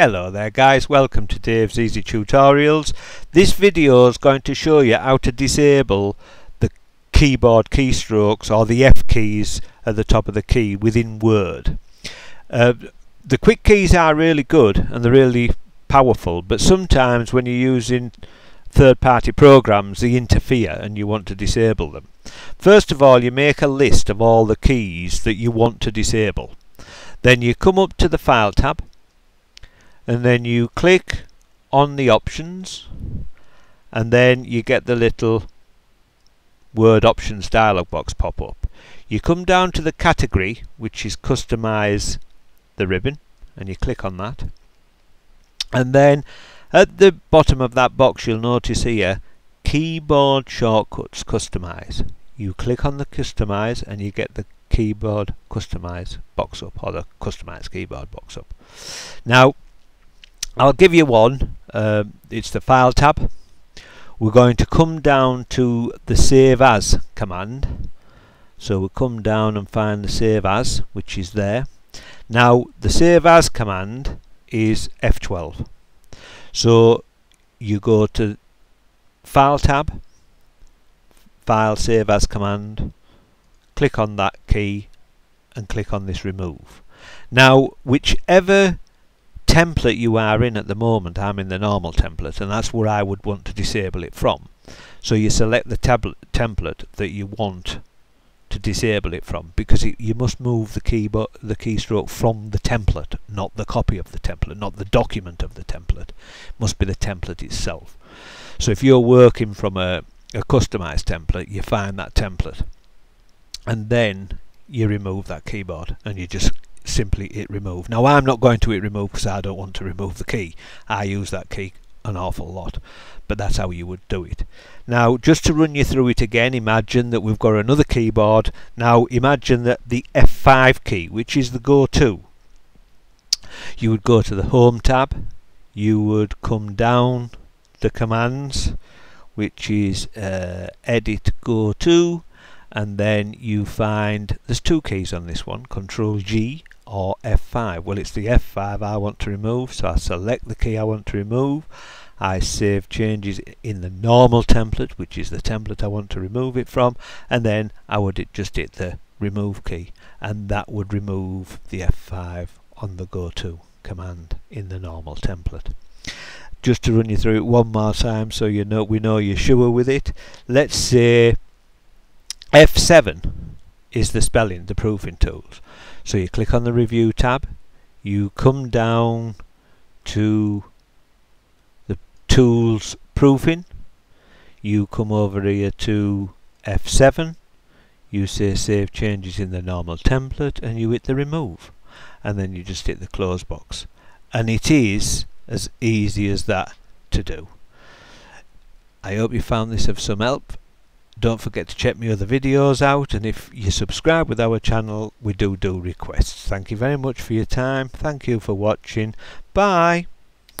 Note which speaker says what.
Speaker 1: Hello there guys, welcome to Dave's Easy Tutorials. This video is going to show you how to disable the keyboard keystrokes or the F keys at the top of the key within Word. Uh, the quick keys are really good and they're really powerful but sometimes when you're using third-party programs they interfere and you want to disable them. First of all you make a list of all the keys that you want to disable. Then you come up to the File tab and then you click on the options and then you get the little Word Options dialog box pop up. You come down to the category which is Customize the ribbon and you click on that. And then at the bottom of that box you'll notice here keyboard shortcuts customize. You click on the customize and you get the keyboard customize box up or the customize keyboard box up. Now I'll give you one. Uh, it's the file tab. We're going to come down to the save as command. So we'll come down and find the save as which is there. Now the save as command is F12 so you go to File tab, File Save As command, click on that key and click on this remove. Now whichever template you are in at the moment, I'm in the normal template and that's where I would want to disable it from. So you select the tablet template that you want to disable it from because it, you must move the keyboard the keystroke from the template not the copy of the template not the document of the template it must be the template itself so if you're working from a, a customized template you find that template and then you remove that keyboard and you just simply hit remove. Now I'm not going to hit remove because I don't want to remove the key. I use that key an awful lot but that's how you would do it. Now just to run you through it again imagine that we've got another keyboard. Now imagine that the F5 key which is the go-to you would go to the home tab. You would come down the commands which is uh, edit go to and then you find there's two keys on this one control G or F5 well it's the F5 I want to remove so I select the key I want to remove. I save changes in the normal template which is the template I want to remove it from and then I would just hit the remove key and that would remove the F5 on the go to command in the normal template. Just to run you through it one more time so you know we know you're sure with it. Let's say F7 is the spelling the proofing tools so you click on the review tab. You come down to the tools proofing. You come over here to F7 you say save changes in the normal template and you hit the remove. And then you just hit the close box. And it is as easy as that to do. I hope you found this of some help don't forget to check my other videos out and if you subscribe with our channel we do do requests. Thank you very much for your time. Thank you for watching. Bye